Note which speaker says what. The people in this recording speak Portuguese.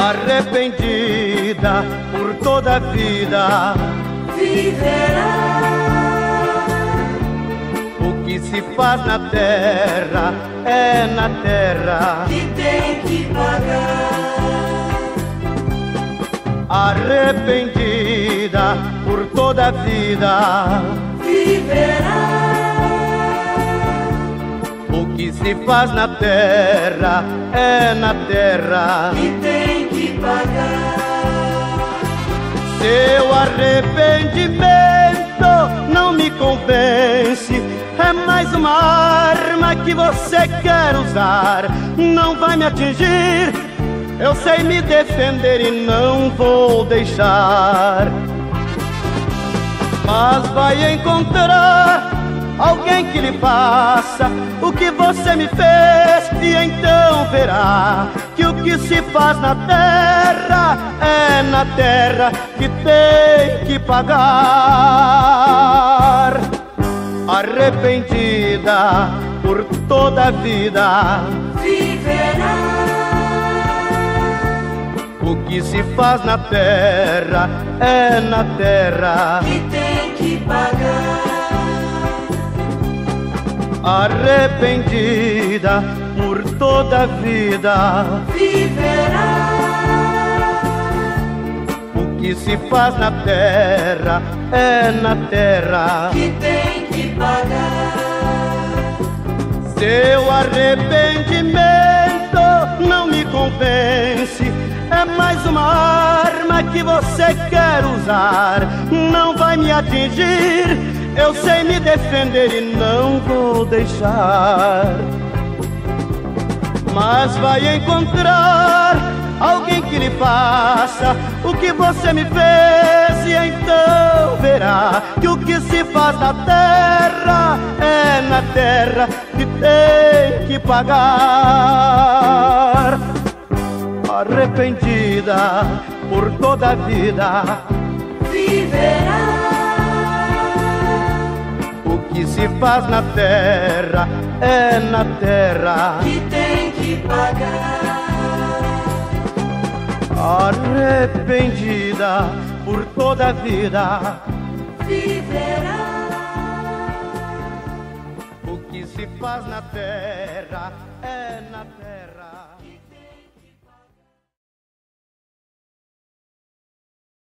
Speaker 1: arrependida por toda a vida
Speaker 2: viverá.
Speaker 1: O que se faz na terra é na terra
Speaker 2: que tem que pagar.
Speaker 1: Arrependida por toda a vida
Speaker 2: viverá.
Speaker 1: O que se faz na terra é na terra
Speaker 2: que tem pagar.
Speaker 1: Seu arrependimento não me convence. É mais uma arma que você quer usar. Não vai me atingir. Eu sei me defender e não vou deixar. Mas vai encontrar alguém que lhe faça o que você me fez e então verá que o que se faz na terra é na terra que tem que pagar. Arrependida por toda a vida
Speaker 2: viverá.
Speaker 1: O que se faz na terra é na terra
Speaker 2: que tem que pagar
Speaker 1: arrependida por toda a vida
Speaker 2: viverá.
Speaker 1: O que se faz na terra é na terra
Speaker 2: que tem que pagar.
Speaker 1: Seu arrependimento não me convence. É mais uma arma que você quer usar. Não vai me atingir eu sei me defender e não vou deixar. Mas vai encontrar alguém que lhe faça o que você me fez e então verá que o que se faz na terra é na terra que tem que pagar. Arrependida por toda a vida
Speaker 2: viverá
Speaker 1: que se faz na terra é na terra
Speaker 2: que tem que pagar.
Speaker 1: Arrependida por toda a vida
Speaker 2: viverá.
Speaker 1: O que se faz na terra é na terra.